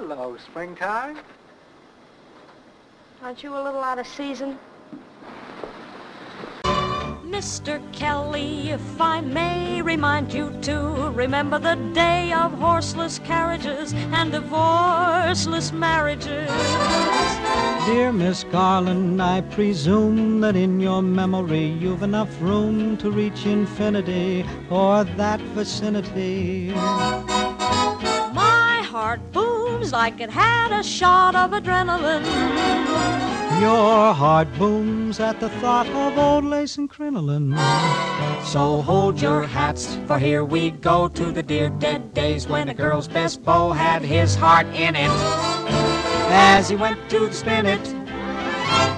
Hello, springtime. Aren't you a little out of season? Mr. Kelly, if I may remind you to remember the day of horseless carriages and divorceless marriages. Dear Miss Garland, I presume that in your memory you've enough room to reach infinity or that vicinity. My heart booms like it had a shot of adrenaline. Your heart booms at the thought of old lace and crinoline. So hold your hats, for here we go to the dear dead days when a girl's best beau had his heart in it. As he went to spin it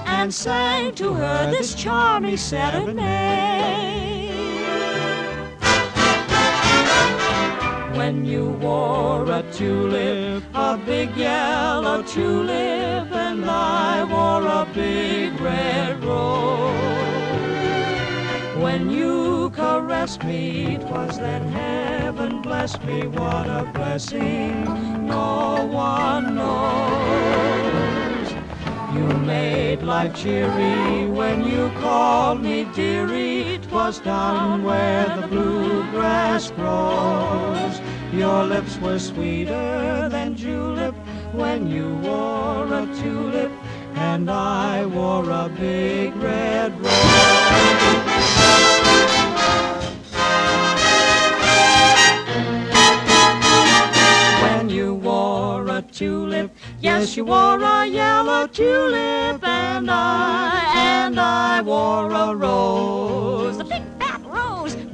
and sang to her this charming serenade. When you wore a tulip, a big yellow tulip, and I wore a big red rose. When you caressed me, 'twas then heaven blessed me. What a blessing, no one knows. You made life cheery when you called me dearie. 'Twas down where the bluegrass grows. Your lips were sweeter than julep when you wore a tulip, and I wore a big red rose. When you wore a tulip, yes, you wore a yellow tulip, and I, and I wore a rose,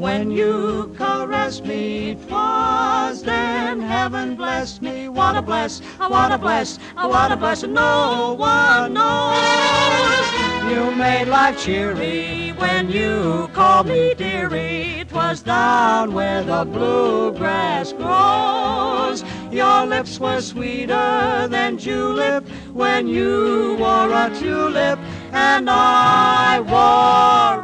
When you caressed me, 'twas then heaven blessed me. What a bless, what a bless, what a bless, no one knows. You made life cheery when you called me dearie. 'Twas down where the bluegrass grows. Your lips were sweeter than julep when you wore a tulip, and I wore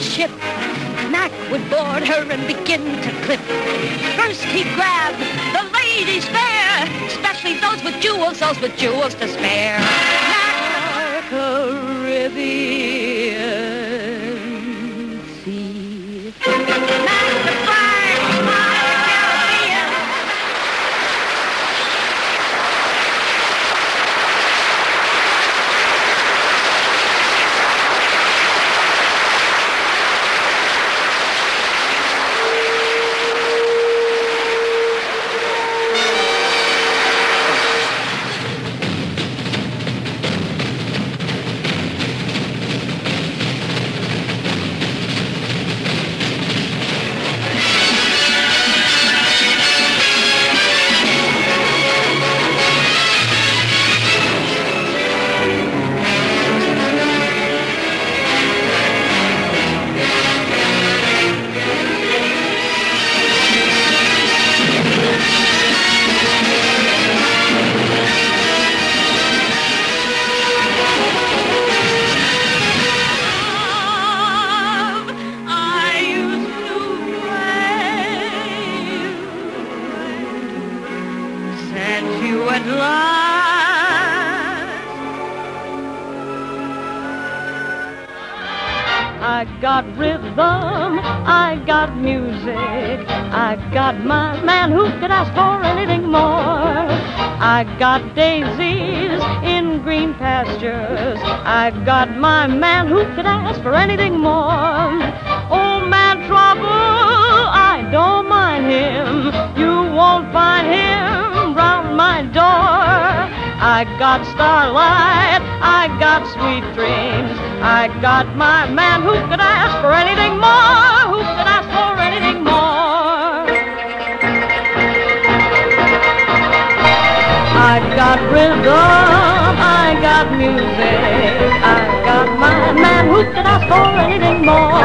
ship. Mack would board her and begin to clip. First he'd grab the ladies fair, especially those with jewels, those with jewels to spare. Mack, Caribbean Sea. Mack I got rhythm, I got music, I got my man who could ask for anything more. I got daisies in green pastures. I got my man who could ask for anything more. Old man trouble, I don't mind him. You won't find him. I got starlight, I got sweet dreams. I got my man who could ask for anything more, who could ask for anything more. I got rhythm, I got music, I got my man who could ask for anything more.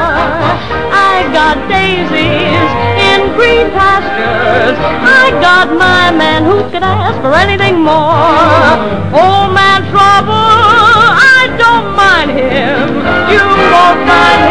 I got in green pastures, I got my man who could ask for anything more. Old man trouble, I don't mind him, you won't find him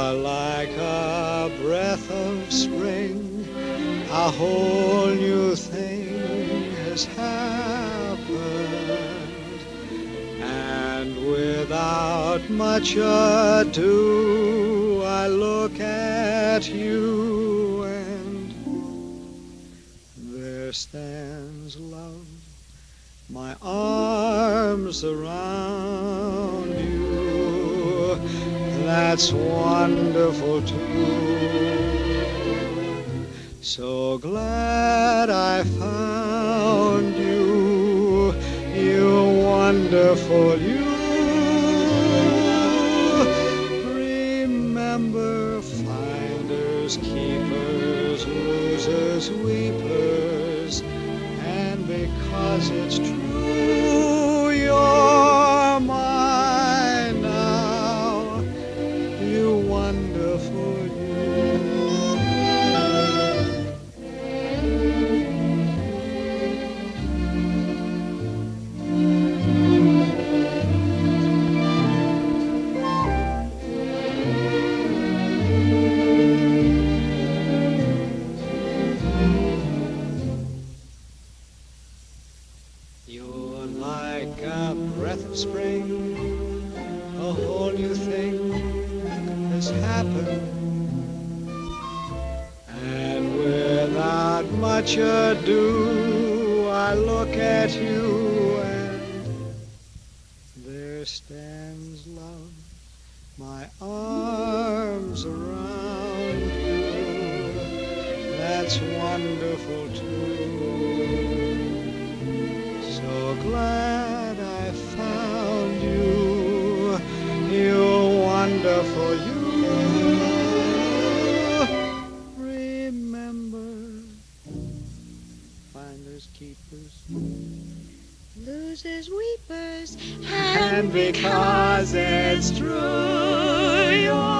You're like a breath of spring, a whole new thing has happened, and without much ado, I look at you and there stands love, my arms around. That's wonderful too. So glad I found you, you wonderful you. Much ado, I look at you and there stands love, my arms around you. That's wonderful too. because it's true,